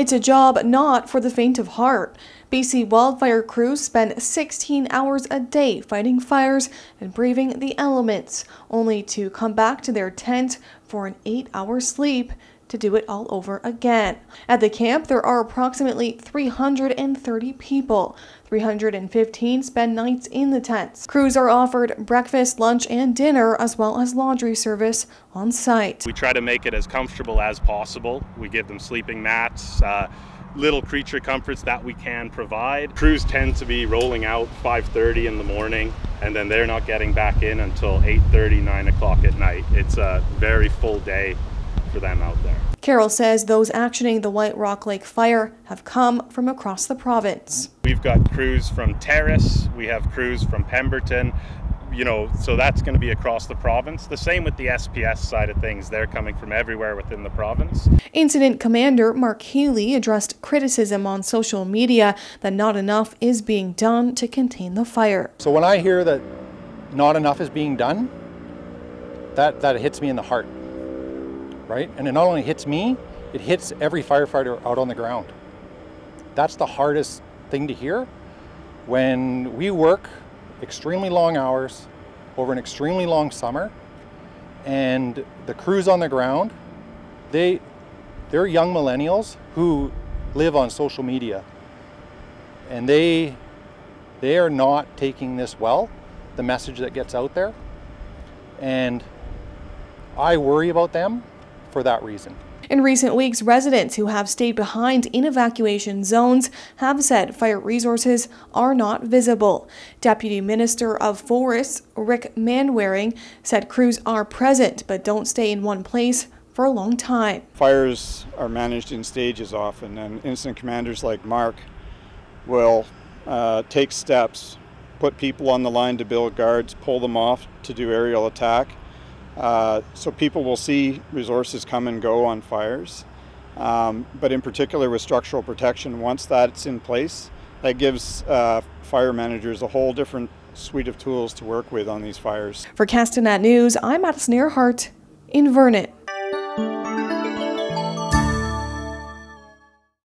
It's a job not for the faint of heart. BC wildfire crews spend 16 hours a day fighting fires and braving the elements, only to come back to their tent for an eight hour sleep to do it all over again. At the camp, there are approximately 330 people. 315 spend nights in the tents. Crews are offered breakfast, lunch, and dinner, as well as laundry service on site. We try to make it as comfortable as possible. We give them sleeping mats. Uh, little creature comforts that we can provide. Crews tend to be rolling out 5.30 in the morning and then they're not getting back in until 8.30, 9 o'clock at night. It's a very full day for them out there. Carroll says those actioning the White Rock Lake fire have come from across the province. We've got crews from Terrace, we have crews from Pemberton, you know, so that's going to be across the province. The same with the SPS side of things. They're coming from everywhere within the province. Incident Commander Mark Healy addressed criticism on social media that not enough is being done to contain the fire. So when I hear that not enough is being done, that, that hits me in the heart right? And it not only hits me, it hits every firefighter out on the ground. That's the hardest thing to hear. When we work extremely long hours over an extremely long summer, and the crews on the ground, they, they're young millennials who live on social media. And they, they are not taking this well, the message that gets out there. And I worry about them for that reason. In recent weeks, residents who have stayed behind in evacuation zones have said fire resources are not visible. Deputy Minister of Forests Rick Manwaring said crews are present but don't stay in one place for a long time. Fires are managed in stages often, and incident commanders like Mark will uh, take steps, put people on the line to build guards, pull them off to do aerial attack, uh, so people will see resources come and go on fires. Um, but in particular with structural protection, once that's in place, that gives uh, fire managers a whole different suite of tools to work with on these fires. For Castanet News, I'm Madison Earhart in Vernon.